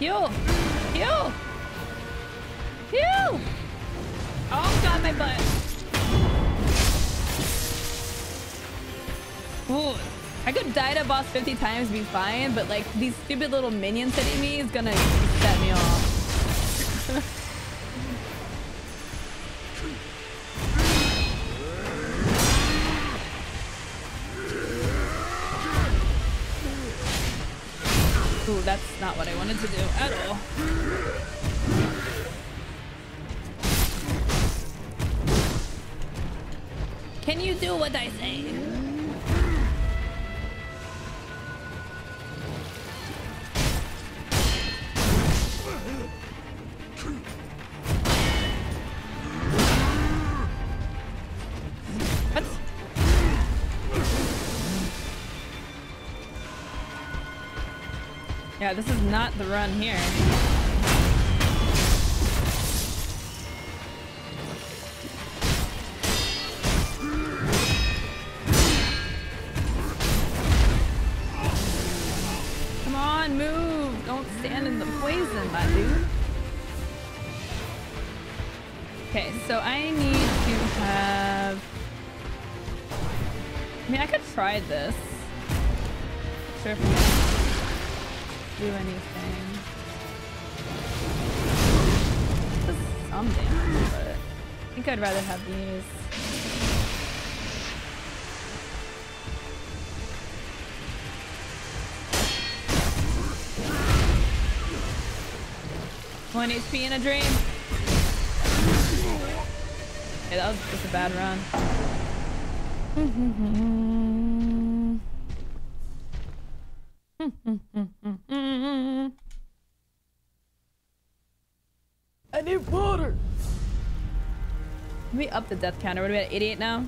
Heal! Heal! Heal! Oh god, my butt! Ooh, I could die to boss 50 times be fine, but like these stupid little minions hitting me is gonna set me off. wanted to do at all. Can you do what I say? Yeah, this is not the run here. Come on, move! Don't stand in the poison, my dude. Okay, so I need to have... I mean, I could try this. Sure do anything. Does some damage, but I think I'd rather have these. One HP in a dream. Okay, that was just a bad run. We up the death counter. What are we at? 88 now?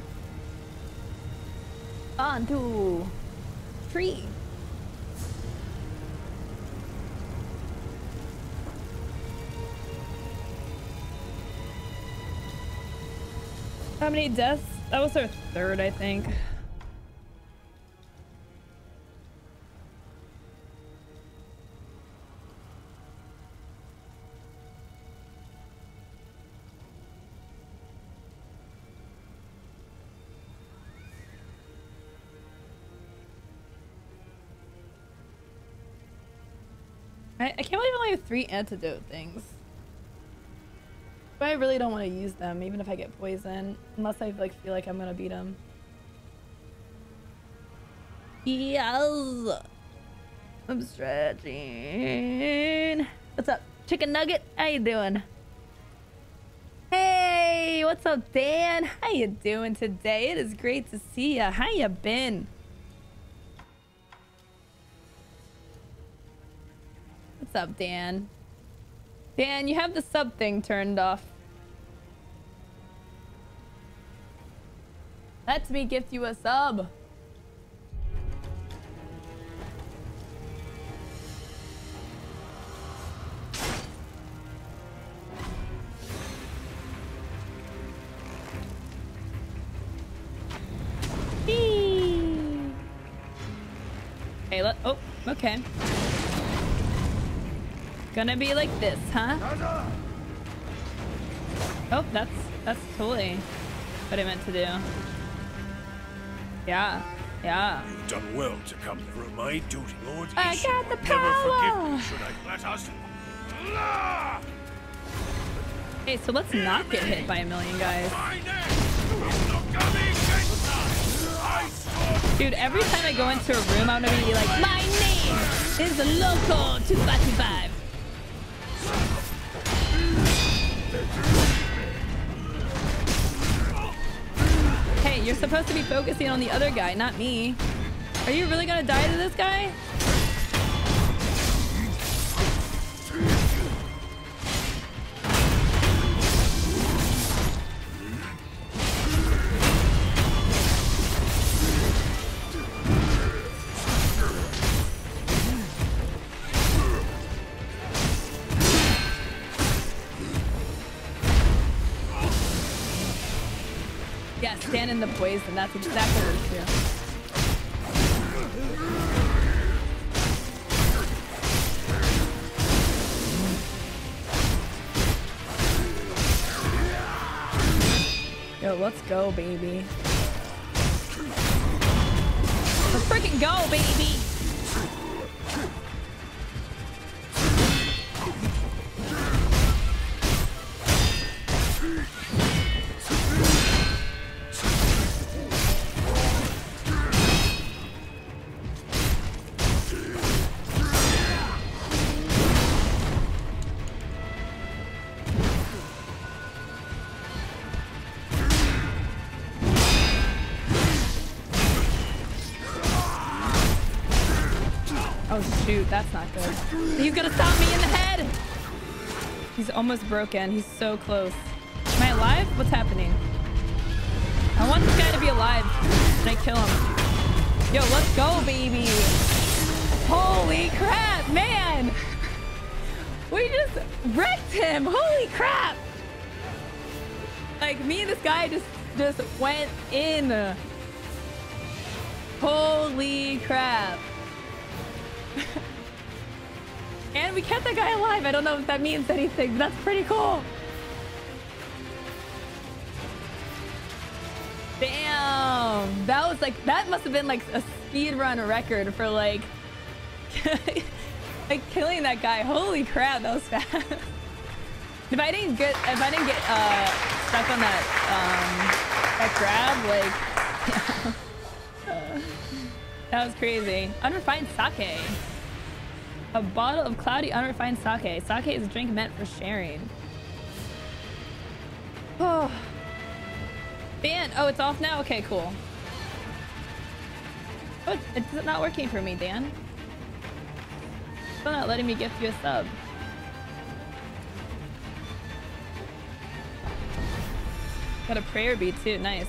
On to three. How many deaths? That was our third, I think. Three antidote things. But I really don't want to use them, even if I get poison. Unless I like feel like I'm gonna beat him. Yes! I'm stretching. What's up, chicken nugget? How you doing? Hey, what's up, Dan? How you doing today? It is great to see ya. How you been? What's up, Dan? Dan, you have the sub thing turned off. Let me gift you a sub. Okay, let- oh, okay. Gonna be like this, huh? Oh, that's that's totally what I meant to do. Yeah, yeah. You've done well to come through my duty, Lord I got the Never power! me should I let us. Hey, so let's not get hit by a million guys. My name is Nogami Gensai. I swore Dude, every time I go into a room, I'm gonna be like, my name is Lowco 2525. You're supposed to be focusing on the other guy, not me. Are you really gonna die to this guy? Yeah, stand in the poison. That's exactly what we do. Yo, let's go, baby. Let's freaking go, baby! Oh shoot, that's not good. He's gonna stop me in the head! He's almost broken. He's so close. Am I alive? What's happening? I want this guy to be alive. Can I kill him? Yo, let's go, baby! Holy crap, man! We just wrecked him! Holy crap! Like, me and this guy just, just went in. Holy crap. and we kept that guy alive. I don't know if that means anything, but that's pretty cool. Damn. That was like, that must have been like a speed run record for like, like killing that guy. Holy crap, that was fast. if I didn't get, if I didn't get uh, stuck on that, um, that grab, like, that was crazy. Unrefined sake. A bottle of cloudy unrefined sake. Sake is a drink meant for sharing. Oh. Dan. Oh, it's off now? Okay, cool. Oh, it's not working for me, Dan. Still not letting me gift you a sub. Got a prayer beat too. Nice.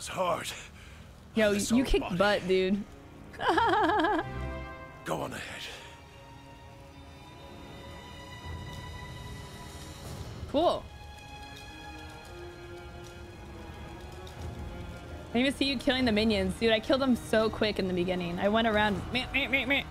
Was hard. Yo, you whole kick body. butt, dude. Go on ahead. Cool. I didn't even see you killing the minions. Dude, I killed them so quick in the beginning. I went around. Meh, meh, meh,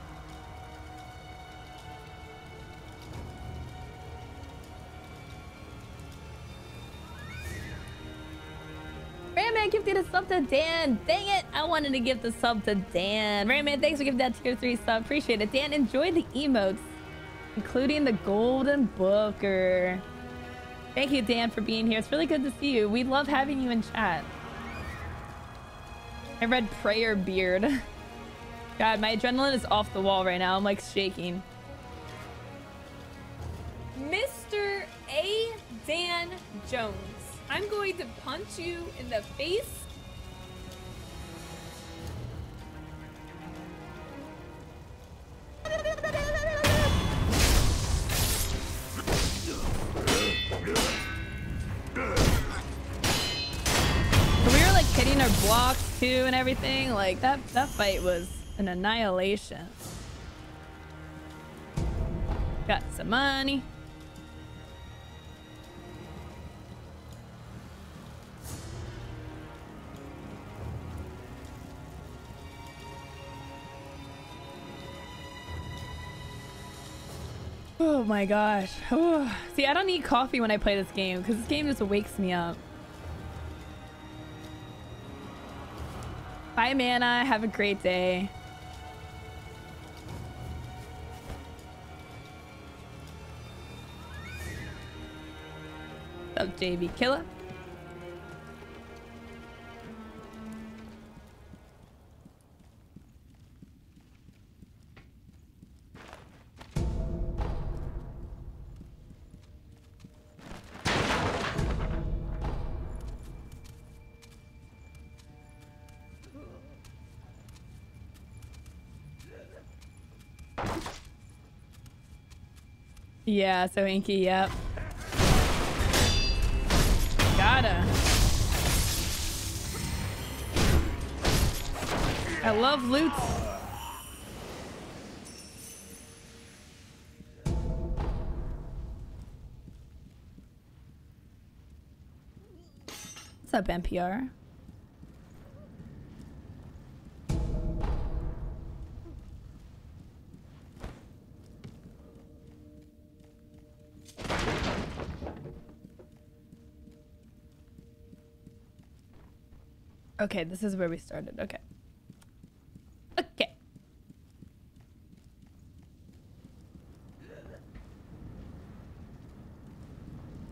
Dan. Dang it. I wanted to give the sub to Dan. Rayman, thanks for giving that tier 3 sub. Appreciate it. Dan, enjoy the emotes, including the golden booker. Thank you, Dan, for being here. It's really good to see you. We love having you in chat. I read Prayer Beard. God, my adrenaline is off the wall right now. I'm like shaking. Mr. A. Dan Jones, I'm going to punch you in the face. Hitting blocks too and everything. Like that that fight was an annihilation. Got some money. Oh my gosh. See, I don't need coffee when I play this game because this game just wakes me up. Bye, Mana. Have a great day. What's up, JB Killer? Yeah, so Inky, yep. Gotta. I love loot. What's up, NPR? Okay, this is where we started. Okay. Okay.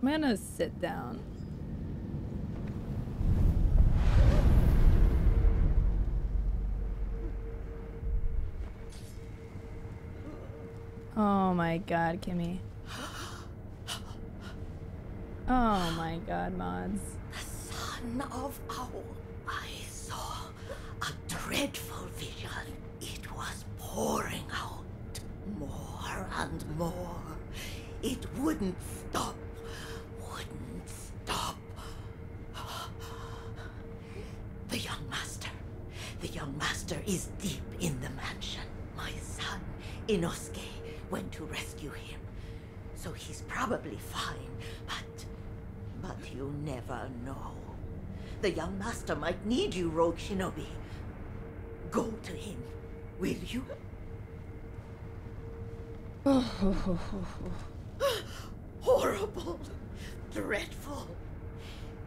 I'm gonna sit down. Oh my god, Kimmy. Oh my god, mods. The Son of owl, dreadful vision. It was pouring out more and more. It wouldn't stop, wouldn't stop. The young master, the young master is deep in the mansion. My son, Inosuke, went to rescue him. So he's probably fine, but but you never know. The young master might need you, Rogue Shinobi. Go to him, will you? Horrible. Dreadful.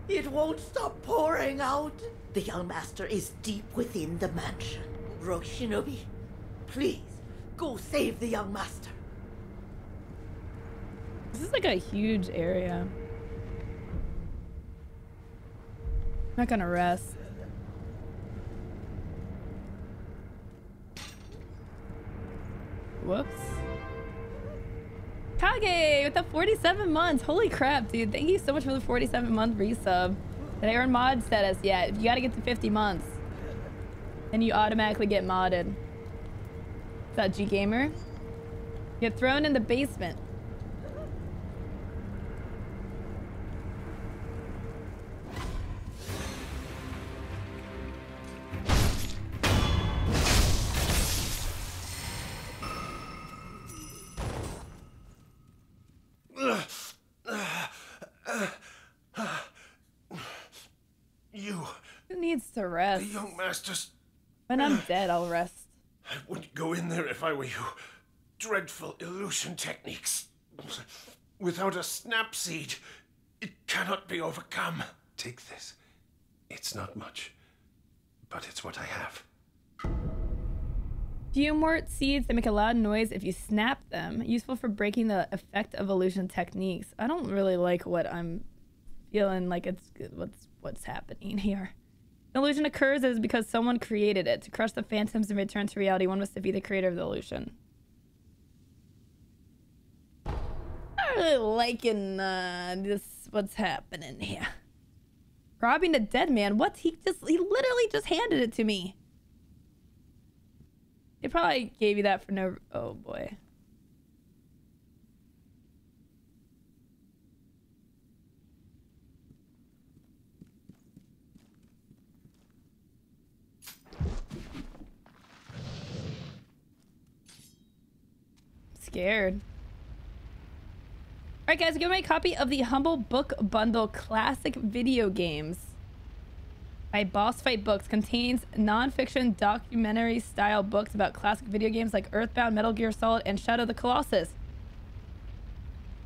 It won't stop pouring out. The young master is deep within the mansion. Rogue Shinobi, please, go save the young master. This is like a huge area. I'm not gonna rest. Whoops. Kage with the 47 months. Holy crap, dude. Thank you so much for the 47 month resub. Did I earn mod status yet? You gotta get to 50 months. And you automatically get modded. That G Gamer? Get thrown in the basement. Who needs to the rest? young masters. When I'm dead, I'll rest. I wouldn't go in there if I were you. Dreadful illusion techniques. Without a snap seed, it cannot be overcome. Take this. It's not much, but it's what I have. Fumort seeds that make a loud noise if you snap them. Useful for breaking the effect of illusion techniques. I don't really like what I'm feeling like it's what's what's happening here. Illusion occurs is because someone created it. To crush the phantoms and return to reality, one must be the creator of the illusion. Not really liking uh, this. What's happening here? Robbing a dead man. What? He just he literally just handed it to me. They probably gave you that for no. Oh boy. Scared. All right, guys, give me a copy of the Humble Book Bundle Classic Video Games by Boss Fight Books contains nonfiction documentary style books about classic video games like Earthbound, Metal Gear Solid, and Shadow of the Colossus.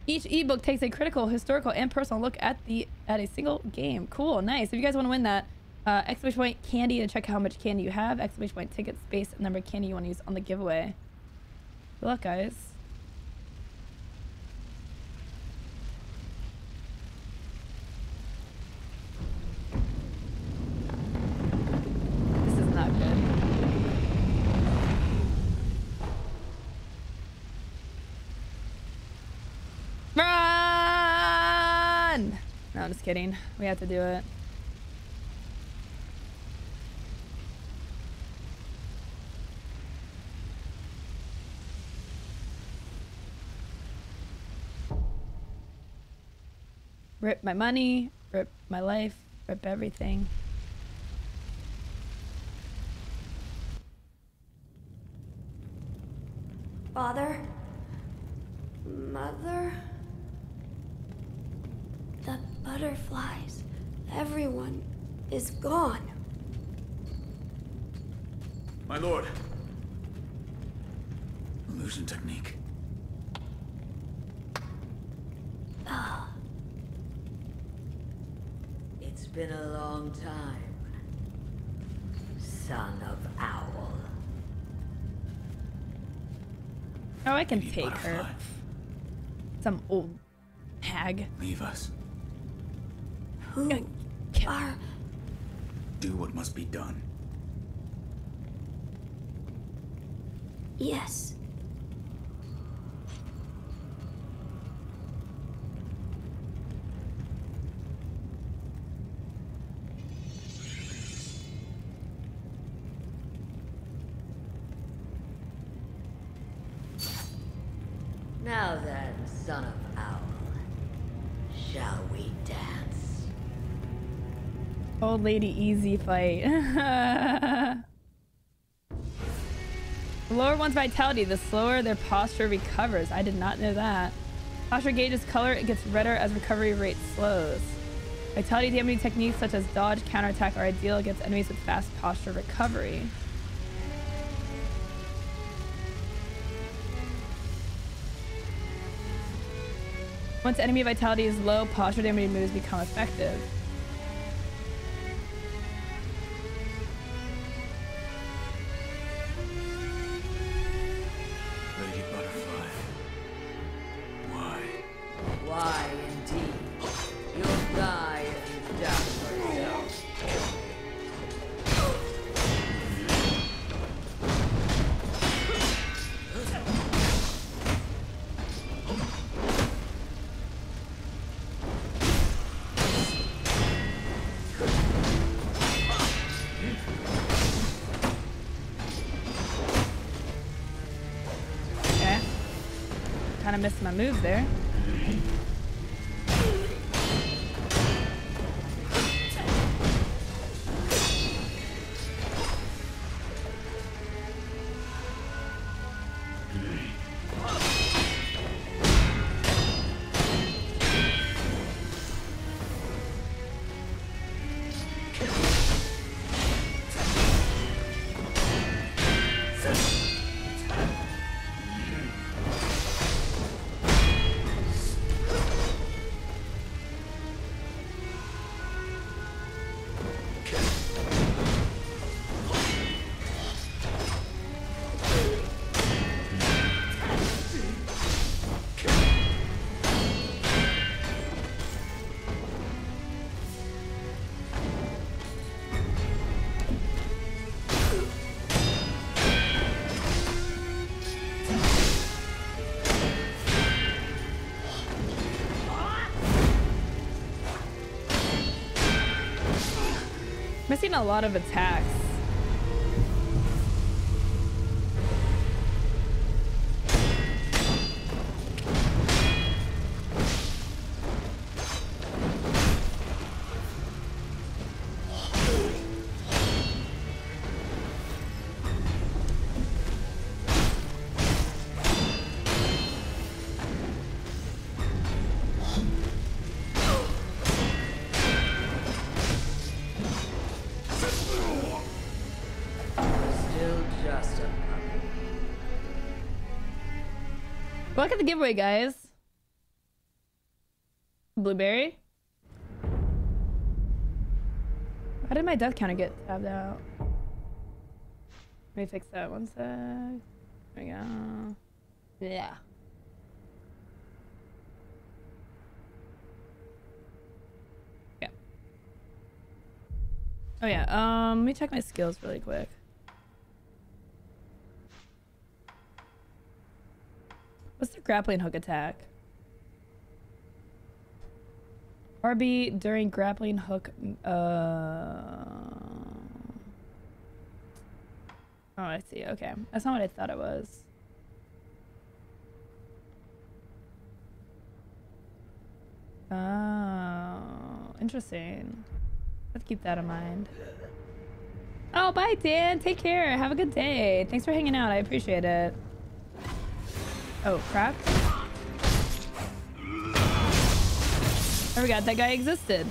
Each ebook takes a critical, historical, and personal look at the at a single game. Cool, nice. If you guys want to win that, uh, exclamation point candy to check how much candy you have. Exclamation point ticket space number candy you want to use on the giveaway. Good luck, guys. This is not good. Run! No, I'm kidding. We have to do it. Rip my money, rip my life, rip everything. Butterflies. Everyone is gone. My lord. Illusion technique. Ah. It's been a long time. son of Owl. Oh, I can Need take butterfly. her. Some old hag. Leave us. Who Kill. are Do what must be done. yes? Now then, son of Owl, shall we dance? Old lady easy fight. the lower one's vitality, the slower their posture recovers. I did not know that. Posture gauges color, it gets redder as recovery rate slows. Vitality damaging techniques such as dodge, counterattack are ideal against enemies with fast posture recovery. Once enemy vitality is low, posture damaging moves become effective. Kind of missed my move there. Missing a lot of attacks. Look at the giveaway, guys. Blueberry. How did my death counter get tabbed out? Let me fix that one sec. There we go. Yeah. Yeah. Oh yeah. Um, let me check my skills really quick. What's the grappling hook attack? RB during grappling hook. Uh... Oh, I see. Okay. That's not what I thought it was. Oh, interesting. Let's keep that in mind. Oh, bye, Dan. Take care. Have a good day. Thanks for hanging out. I appreciate it. Oh, crap. I forgot that guy existed.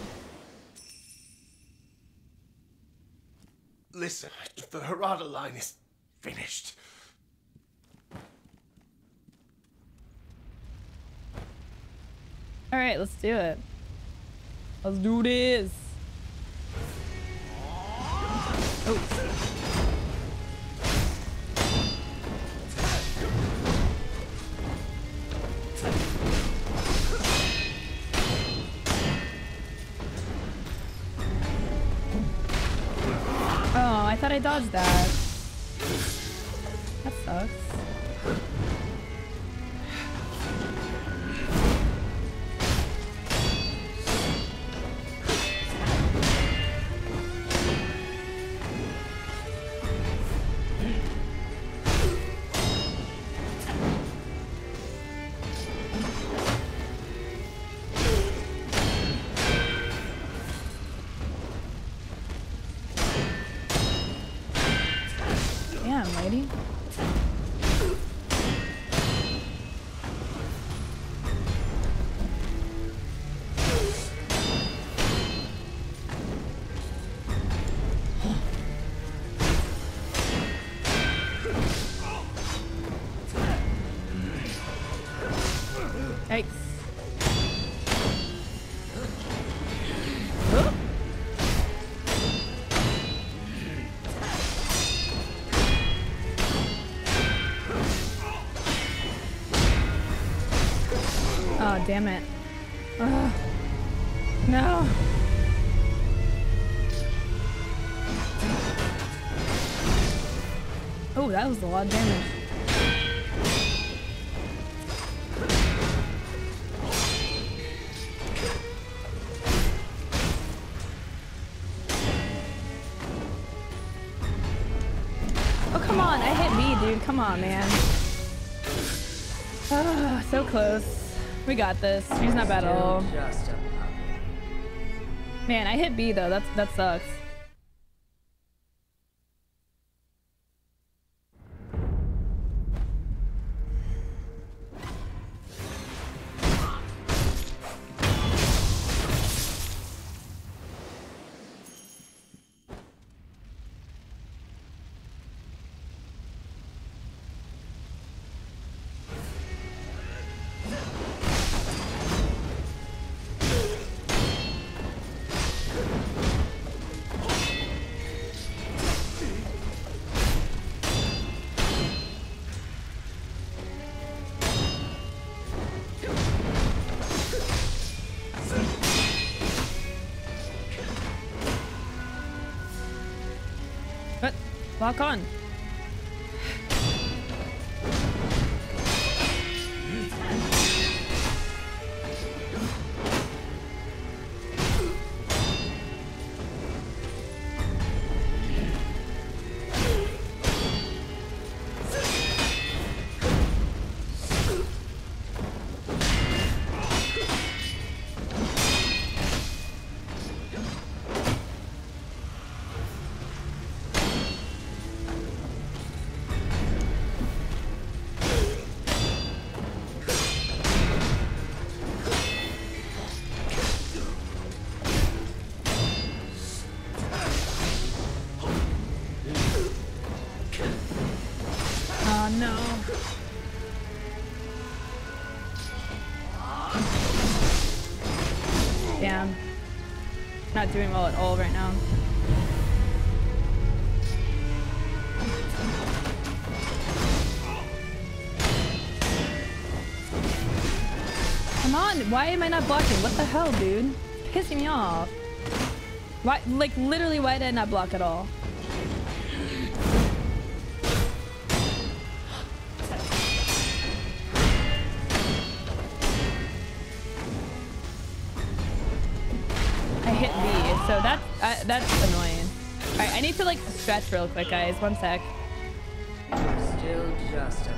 Listen, the Hirata line is finished. All right, let's do it. Let's do this. Oh. Dodged that. That sucks. Oh, damn it. Ugh. No. Oh, that was a lot of damage. Oh, come on. I hit B, dude. Come on, man. Ah, so close. We got this. She's not bad at all. Just a puppy. Man, I hit B though. That's that sucks. Lock on. Doing well at all right now. Come on, why am I not blocking? What the hell, dude? Pissing me off. Why, like, literally, why did I not block at all? That's annoying. All right, I need to like stretch real quick, guys. One sec. Still just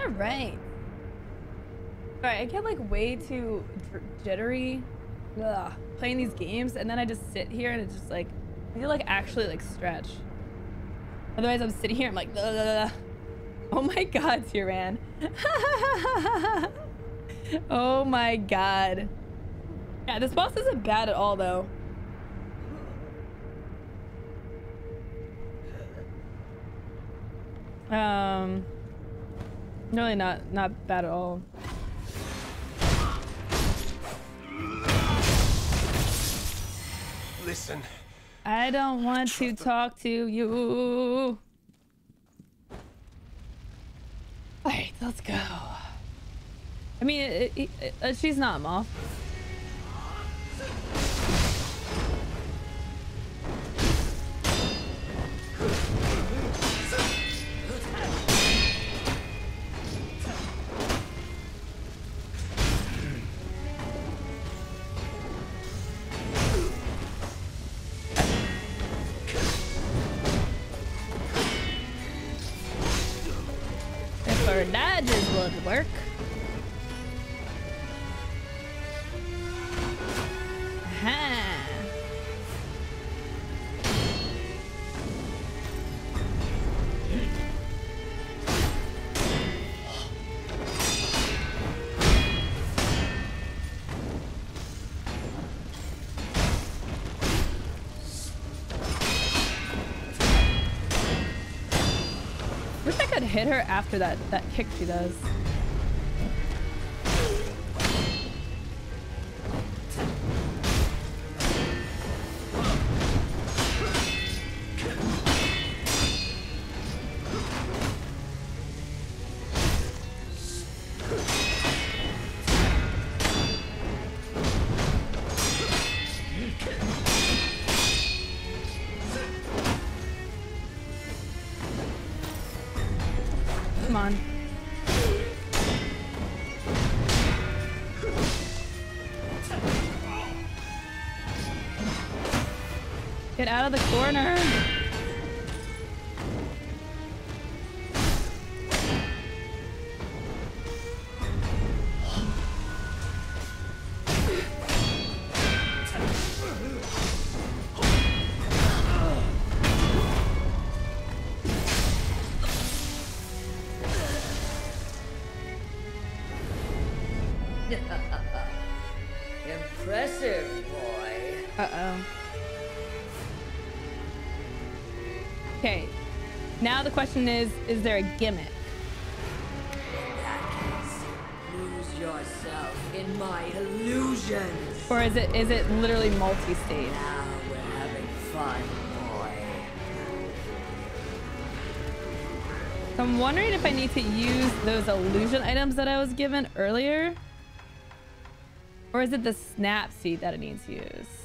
All right. All right, I get like way too jittery ugh, playing these games, and then I just sit here and it's just like I feel like actually like stretch. Otherwise, I'm sitting here. I'm like, ugh. oh my god, Tyran. oh my god. Yeah, this boss isn't bad at all though. Um, really not not bad at all. Listen, I don't want to talk to you. Alright, let's go. I mean, it, it, it, uh, she's not Moth. Hit her after that that kick she does. The corner. Question is, is there a gimmick? In that case, lose yourself in my illusions. Or is it is it literally multi-state? Now we're having fun, boy. So I'm wondering if I need to use those illusion items that I was given earlier. Or is it the snap seed that I need to use?